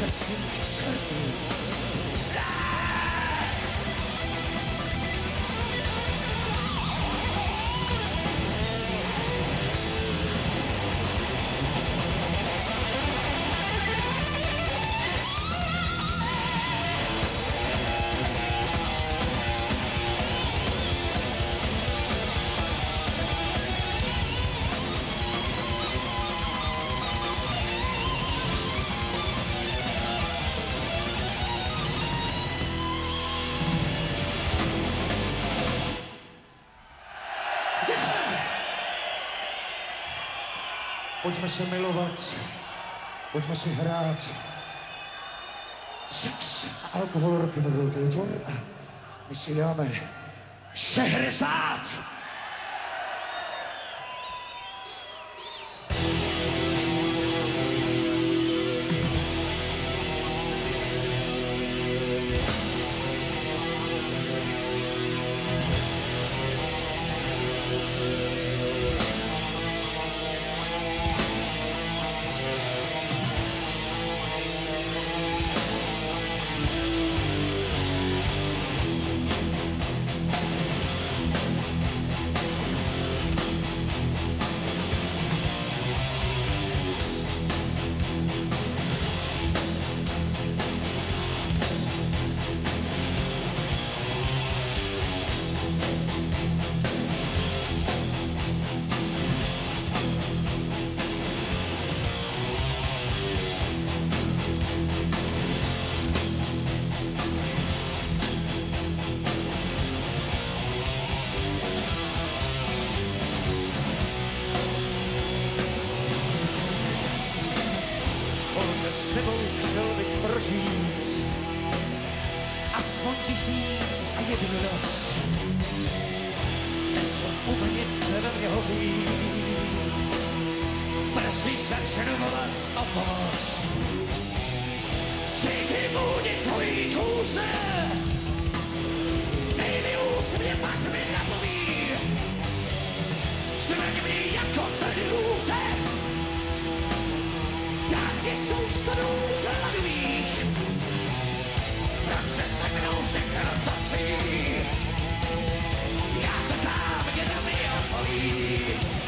Let's see what you do. Pojďme se milovat, pojďme si hrát. Sex, alkohol, rock'n'roll, to je tvor. My si dáme šehresát. Volat o pomoc. Cítím vůni tvojí kůže, dej mi úsměv, ať mi napoví, mě jako ten růže, dám ti sousto růže ladových, proč se mnou všechno točí, já se tam, kde mě odpoví,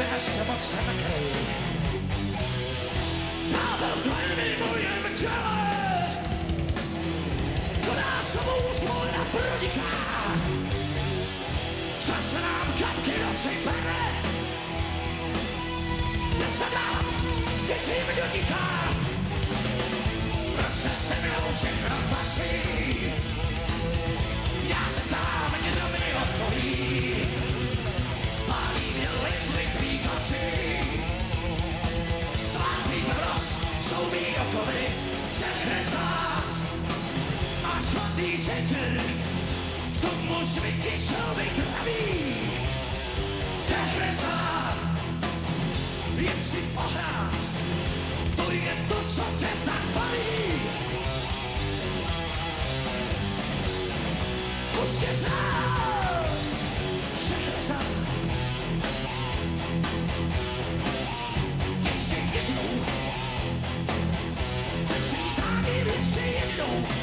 tebe až moc nakrý. Kábel tvém i mojem těle, do násobou zvolna proniká. Čas nám kapky noci pere, zasadám, těším do ticha. Proč se se mnou všechno patří? zničený. Vstup muž vykyšel vytrhaný. Zahrežá, je si pořád. To je to, co tě tak baví. Pustěš sám, Šahrežá. Don't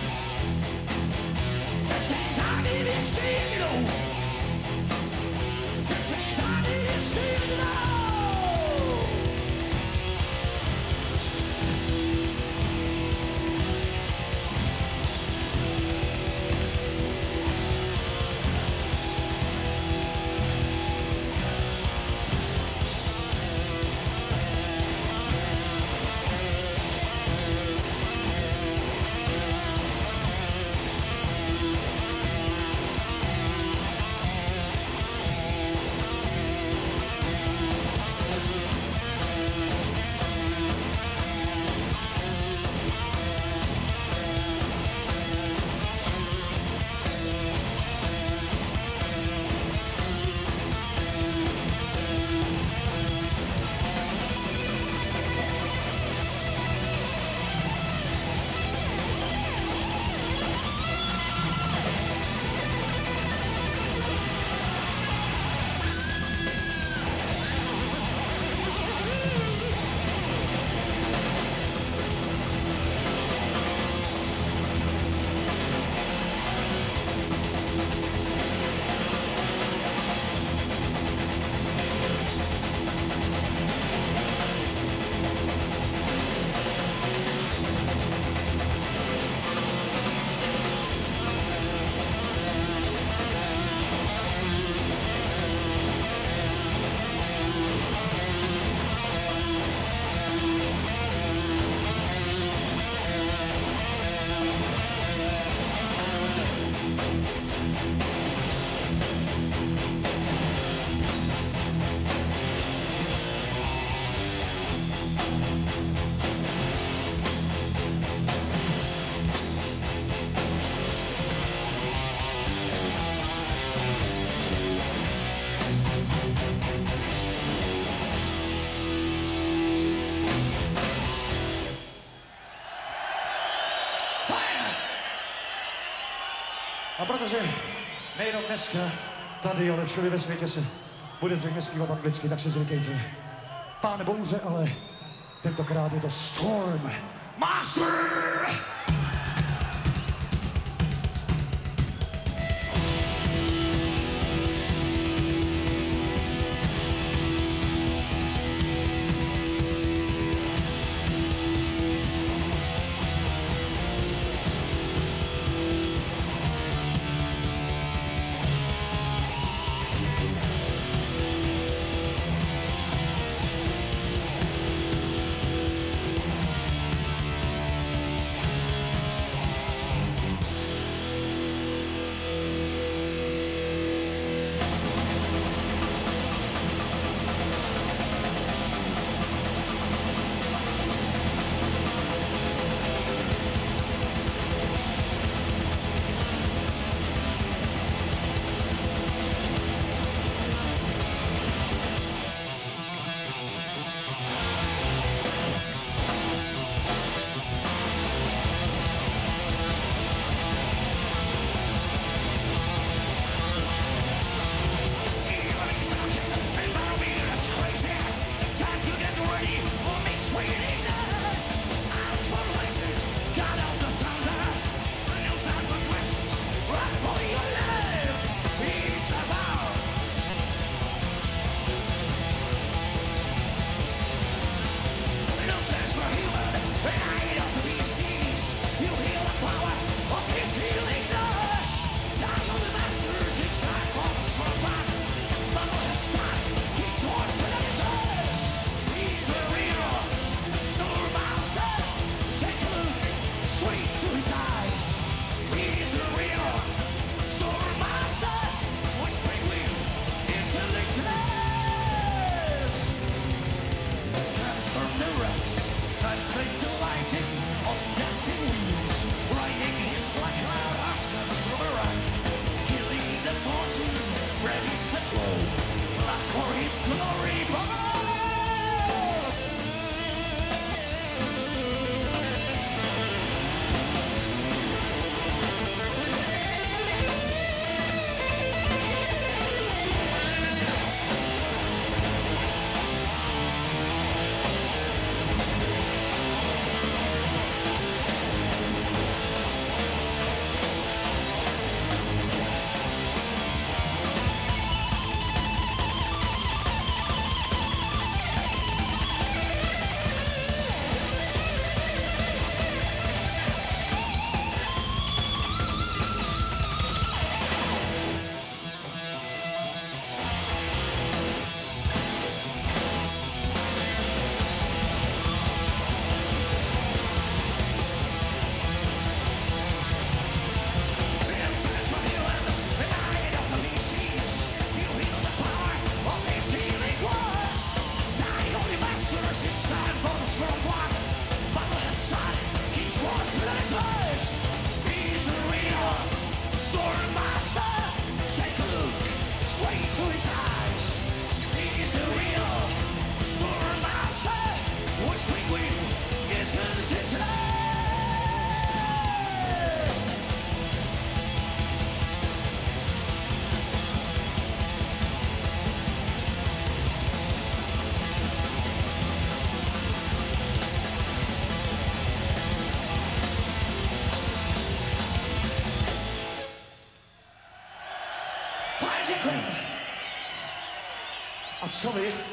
A protože nejenom dneska tady, ale všude ve světě se bude zřejmě zpívat anglicky, tak si zvykejte. Pán bouře, ale tentokrát je to Storm Master! Tully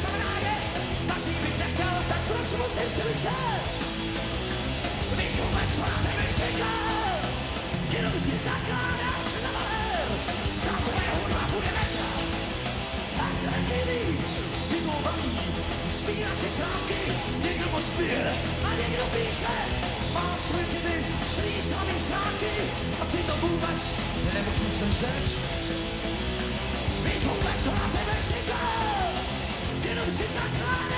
znamená je, paří bych nechtěl, tak proč musím křičet? Když vůbec na tebe čekal, jenom si zakládáš na malér, ta tvoje hudba bude večer. Víc, někdo baví, spírá si slámky, někdo moc pije a někdo píše. Máš svůj chyby, šlí samý stránky a to vůbec nemusíš slyšet. Víš vůbec, co na tebe čekal, jenom si zakládáš na